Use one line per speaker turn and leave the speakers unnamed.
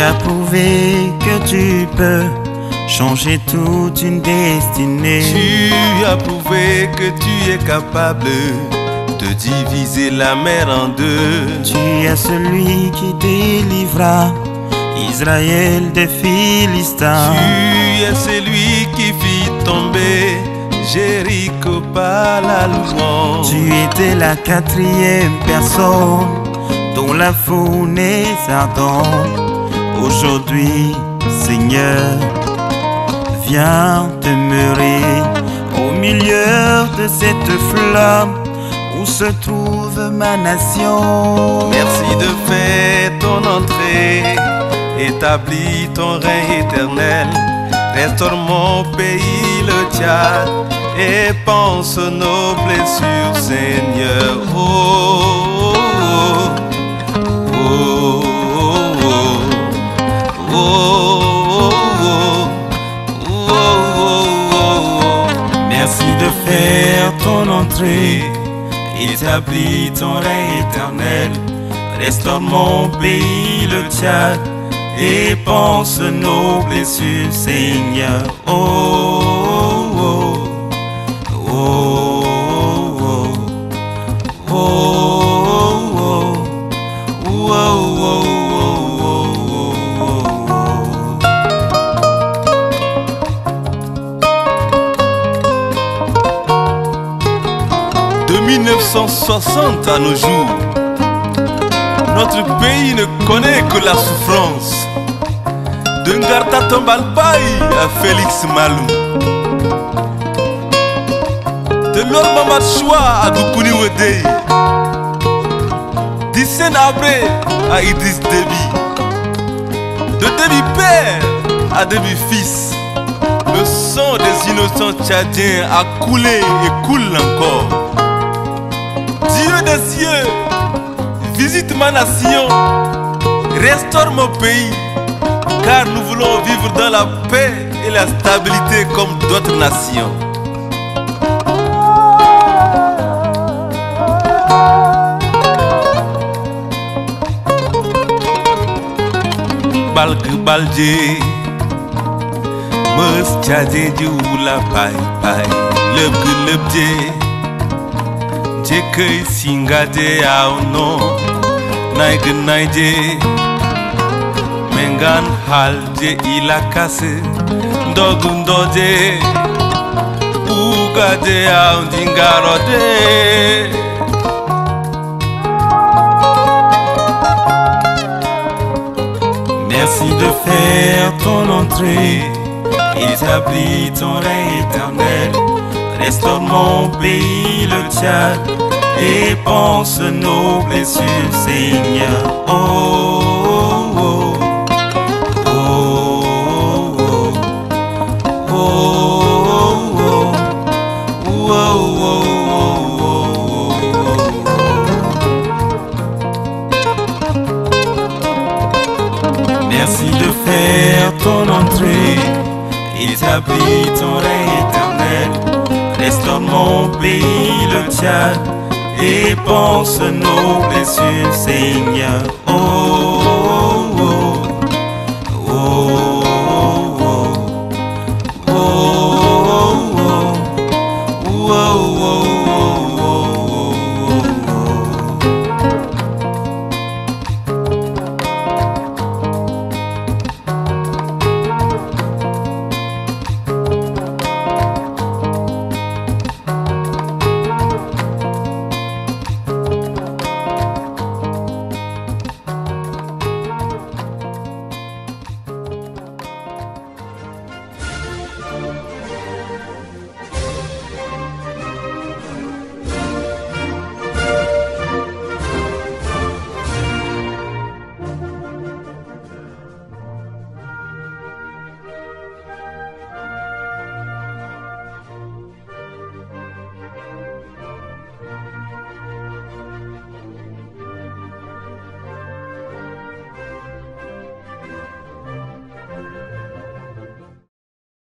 as prouvé que tu peux changer toute une destinée.
Tu as prouvé que tu es capable de diviser la mer en deux.
Tu es celui qui délivra Israël des Philistins.
Tu es celui qui fit tomber Jéricho par la louange.
Tu étais la quatrième personne dont la fournaise ardente. Aujourd'hui, Seigneur, viens demeurer au milieu de cette flamme où se trouve ma nation.
Merci de faire ton entrée, établis ton règne éternel. Restaure mon pays, le Tchad, et pense nos blessures, Seigneur.
De faire ton entrée, établis ton règne éternel. Restaure mon pays, le Tchad, et pense nos blessures, Seigneur. Oh, oh, oh, oh, oh, oh, oh,
1960 à nos jours, notre pays ne connaît que la souffrance. De Ngarta Tombalbaï à Félix Malou. De Lord Mamad Choua à Goukouni Wedei. D'Hissène Abré à Idriss Déby. De Déby père à Déby fils. Le sang des innocents tchadiens a coulé et coule encore. Dieu des cieux, visite ma nation, restaure mon pays, car nous voulons vivre dans la paix et la stabilité comme d'autres nations. Balg balje, mus tchadien djoula pai pai, leb leb je tekei singade auno naigen naide mengan hal halde ilakase ndogum dode ugade aundingarode
Merci de faire ton entrée, établis ton règne éternel. Restaure mon pays, le tien et pense nos blessures, Seigneur. Oh, oh, oh, oh, oh, oh, oh, oh, Merci de faire ton entrée, ils habitent ton règne éternel restaure mon pays, le Tchad, et pense nos blessures, Seigneur. Oh,